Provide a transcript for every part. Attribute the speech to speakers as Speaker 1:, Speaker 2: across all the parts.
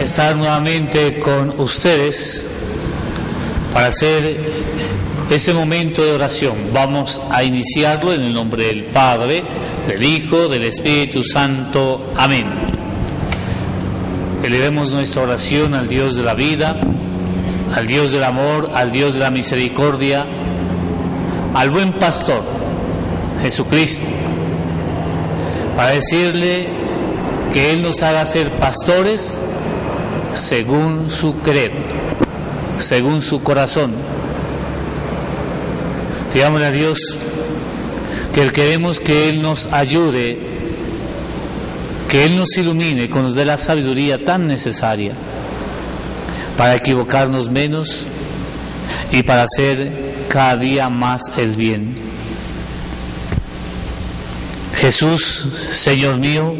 Speaker 1: estar nuevamente con ustedes para hacer este momento de oración. Vamos a iniciarlo en el nombre del Padre, del Hijo, del Espíritu Santo. Amén. Elevemos nuestra oración al Dios de la vida, al Dios del amor, al Dios de la misericordia, al buen pastor, Jesucristo, para decirle que Él nos haga ser pastores según su creer, según su corazón. Digámosle a Dios que queremos que Él nos ayude, que Él nos ilumine, que nos dé la sabiduría tan necesaria para equivocarnos menos y para hacer cada día más el bien. Jesús, Señor mío,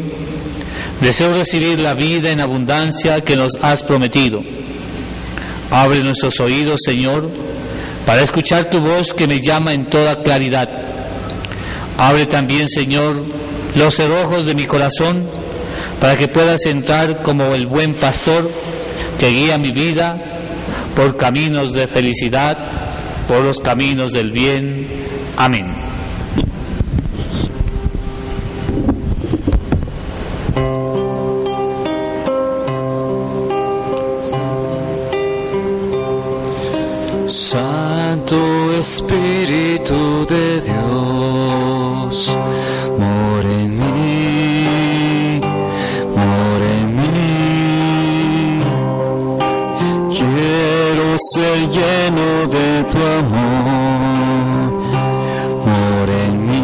Speaker 1: deseo recibir la vida en abundancia que nos has prometido. Abre nuestros oídos, Señor, para escuchar tu voz que me llama en toda claridad. Abre también, Señor, los cerrojos de mi corazón para que pueda sentar como el buen pastor que guía mi vida por caminos de felicidad, por los caminos del bien. Amén.
Speaker 2: Espíritu de Dios, mora en mí, mora en mí. Quiero ser lleno de tu amor, mora en mí,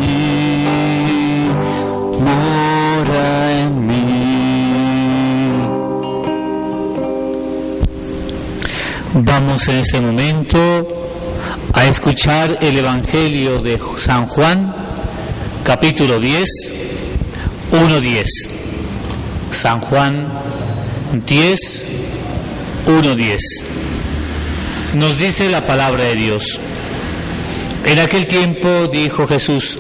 Speaker 2: mora en mí.
Speaker 1: Vamos en este momento escuchar el Evangelio de San Juan, capítulo 10, 1.10. San Juan 10, 1.10. Nos dice la palabra de Dios. En aquel tiempo dijo Jesús,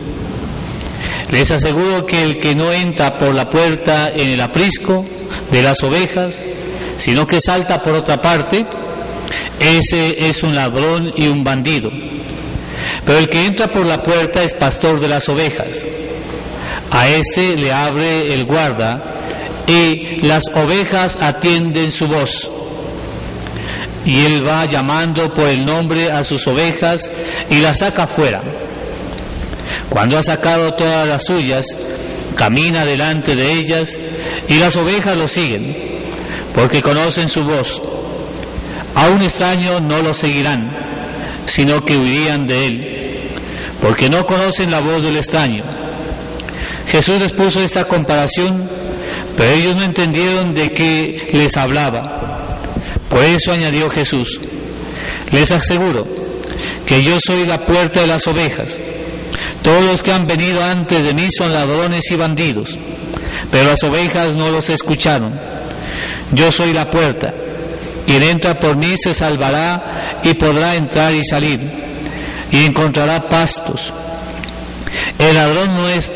Speaker 1: les aseguro que el que no entra por la puerta en el aprisco de las ovejas, sino que salta por otra parte, ese es un ladrón y un bandido. Pero el que entra por la puerta es pastor de las ovejas. A ese le abre el guarda y las ovejas atienden su voz. Y él va llamando por el nombre a sus ovejas y las saca fuera. Cuando ha sacado todas las suyas, camina delante de ellas y las ovejas lo siguen, porque conocen su voz. A un extraño no lo seguirán, sino que huirían de él, porque no conocen la voz del extraño. Jesús les puso esta comparación, pero ellos no entendieron de qué les hablaba. Por eso añadió Jesús, les aseguro que yo soy la puerta de las ovejas. Todos los que han venido antes de mí son ladrones y bandidos, pero las ovejas no los escucharon. Yo soy la puerta. Quien entra por mí se salvará y podrá entrar y salir y encontrará pastos. El ladrón no, es,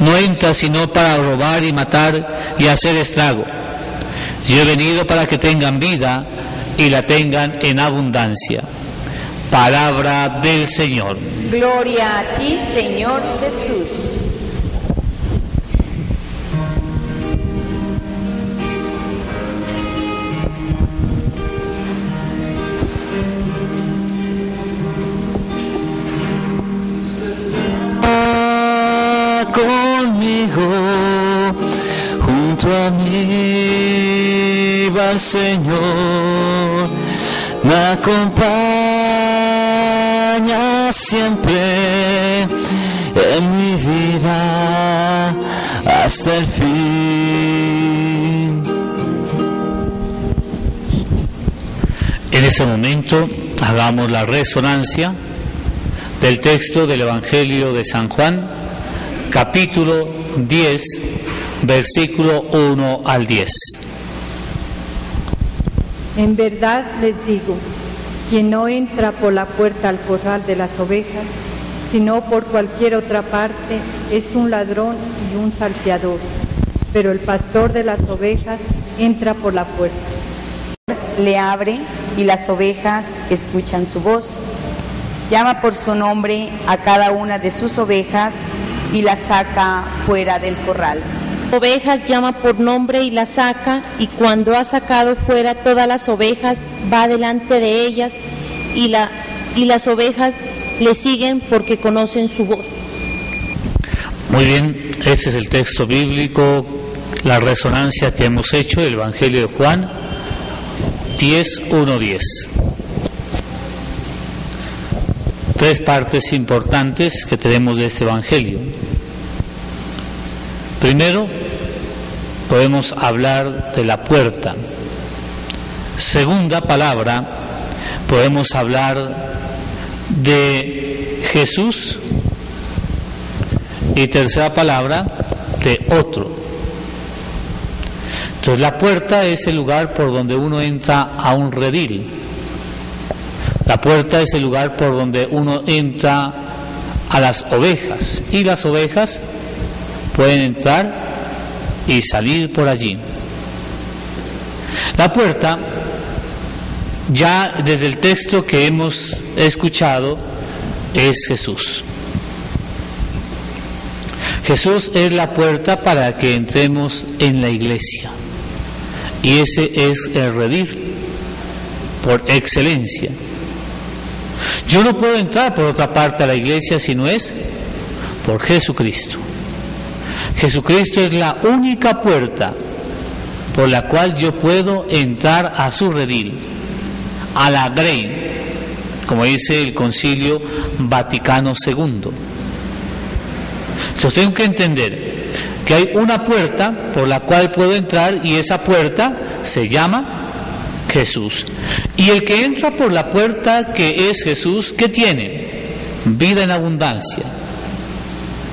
Speaker 1: no entra sino para robar y matar y hacer estrago. Yo he venido para que tengan vida y la tengan en abundancia. Palabra del Señor.
Speaker 3: Gloria a ti, Señor Jesús.
Speaker 2: Señor, me acompaña siempre en mi vida hasta el fin.
Speaker 1: En ese momento hagamos la resonancia del texto del Evangelio de San Juan, capítulo 10, versículo 1 al 10.
Speaker 3: En verdad les digo, quien no entra por la puerta al corral de las ovejas, sino por cualquier otra parte, es un ladrón y un salteador. Pero el pastor de las ovejas entra por la puerta.
Speaker 4: Le abre y las ovejas escuchan su voz. Llama por su nombre a cada una de sus ovejas y las saca fuera del corral.
Speaker 5: Ovejas llama por nombre y las saca, y cuando ha sacado fuera todas las ovejas, va delante de ellas, y, la, y las ovejas le siguen porque conocen su voz.
Speaker 1: Muy bien, ese es el texto bíblico, la resonancia que hemos hecho, el Evangelio de Juan 10, 1, 10. Tres partes importantes que tenemos de este Evangelio. Primero, podemos hablar de la puerta. Segunda palabra, podemos hablar de Jesús. Y tercera palabra, de otro. Entonces la puerta es el lugar por donde uno entra a un redil. La puerta es el lugar por donde uno entra a las ovejas. Y las ovejas pueden entrar y salir por allí. La puerta, ya desde el texto que hemos escuchado, es Jesús. Jesús es la puerta para que entremos en la iglesia. Y ese es el redil por excelencia. Yo no puedo entrar por otra parte a la iglesia si no es por Jesucristo. Jesucristo es la única puerta por la cual yo puedo entrar a su redil, a la grey, como dice el Concilio Vaticano II. Entonces tengo que entender que hay una puerta por la cual puedo entrar y esa puerta se llama Jesús. Y el que entra por la puerta que es Jesús, ¿qué tiene? Vida en abundancia.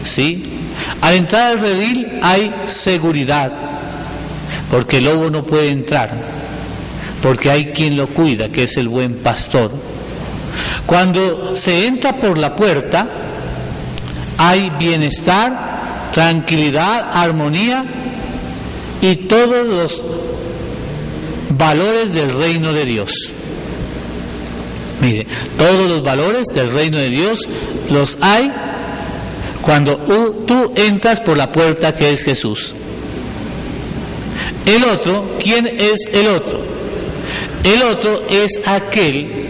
Speaker 1: ¿Sí? Al entrar al redil hay seguridad, porque el lobo no puede entrar, porque hay quien lo cuida, que es el buen pastor. Cuando se entra por la puerta, hay bienestar, tranquilidad, armonía y todos los valores del reino de Dios. Mire, todos los valores del reino de Dios los hay cuando tú entras por la puerta que es Jesús. El otro, ¿quién es el otro? El otro es aquel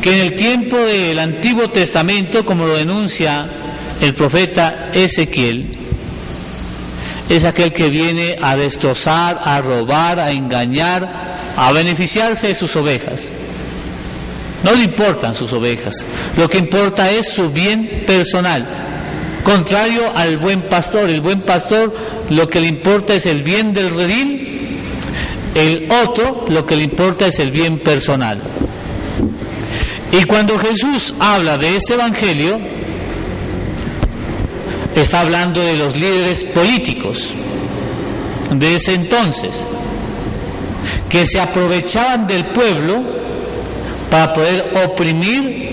Speaker 1: que en el tiempo del Antiguo Testamento, como lo denuncia el profeta Ezequiel, es aquel que viene a destrozar, a robar, a engañar, a beneficiarse de sus ovejas. No le importan sus ovejas, lo que importa es su bien personal, contrario al buen pastor. El buen pastor lo que le importa es el bien del redil, el otro lo que le importa es el bien personal. Y cuando Jesús habla de este Evangelio, está hablando de los líderes políticos de ese entonces, que se aprovechaban del pueblo para poder oprimir,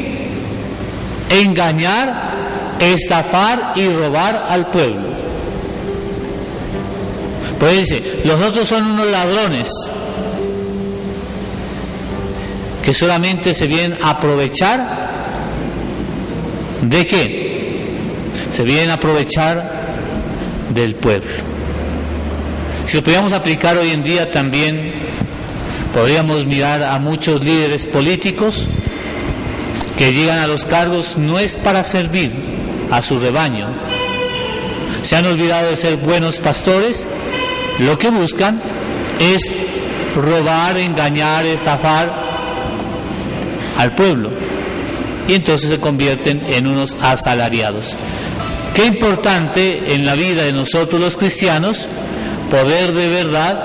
Speaker 1: engañar, estafar y robar al pueblo. Pues dice, los otros son unos ladrones que solamente se vienen a aprovechar de qué? Se vienen a aprovechar del pueblo. Si lo pudiéramos aplicar hoy en día también, podríamos mirar a muchos líderes políticos que llegan a los cargos no es para servir a su rebaño. Se han olvidado de ser buenos pastores, lo que buscan es robar, engañar, estafar al pueblo. Y entonces se convierten en unos asalariados. Qué importante en la vida de nosotros los cristianos poder de verdad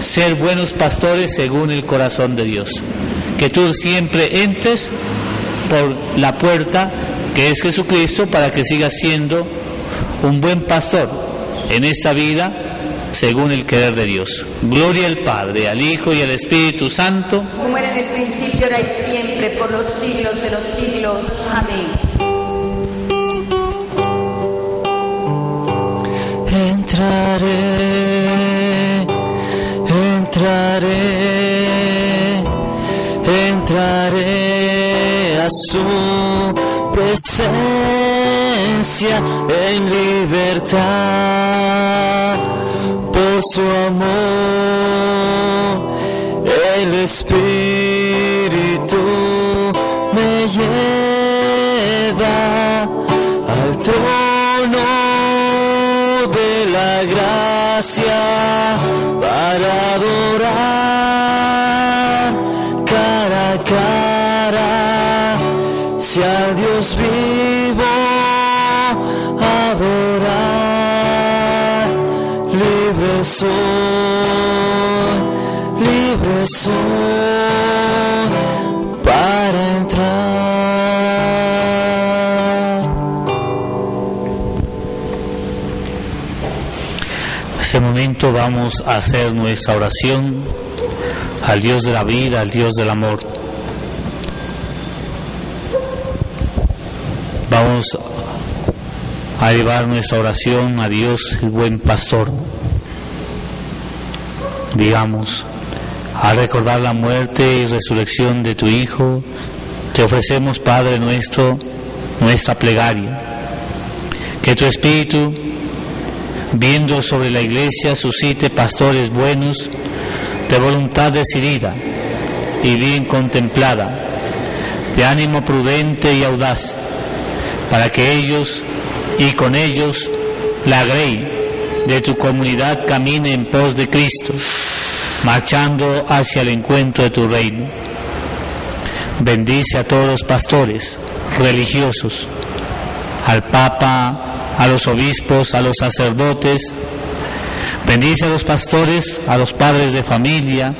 Speaker 1: ser buenos pastores según el corazón de Dios. Que tú siempre entres por la puerta que es Jesucristo, para que siga siendo un buen pastor en esta vida según el querer de Dios. Gloria al Padre, al Hijo y al Espíritu Santo.
Speaker 4: Como era en el principio, ahora y siempre, por los siglos de los siglos. Amén.
Speaker 2: Entraré, entraré, entraré a su presencia en libertad por su amor. El Espíritu me lleva al trono de la gracia para adorar si a Dios vivo adorar libre soy libre soy para entrar
Speaker 1: En este momento vamos a hacer nuestra oración al Dios de la vida, al Dios del amor. Vamos a llevar nuestra oración a Dios, el buen pastor. Digamos, al recordar la muerte y resurrección de tu Hijo, te ofrecemos, Padre nuestro, nuestra plegaria. Que tu Espíritu, viendo sobre la iglesia, suscite pastores buenos, de voluntad decidida y bien contemplada, de ánimo prudente y audaz, para que ellos y con ellos la grey de tu comunidad camine en pos de Cristo, marchando hacia el encuentro de tu reino. Bendice a todos los pastores religiosos, al Papa, a los obispos, a los sacerdotes. Bendice a los pastores, a los padres de familia.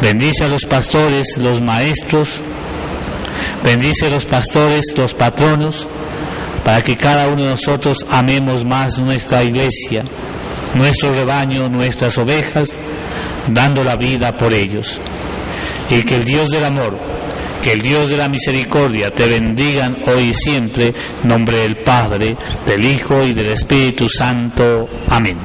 Speaker 1: Bendice a los pastores, los maestros. Bendice los pastores, los patronos, para que cada uno de nosotros amemos más nuestra iglesia, nuestro rebaño, nuestras ovejas, dando la vida por ellos. Y que el Dios del amor, que el Dios de la misericordia te bendigan hoy y siempre, en nombre del Padre, del Hijo y del Espíritu Santo. Amén.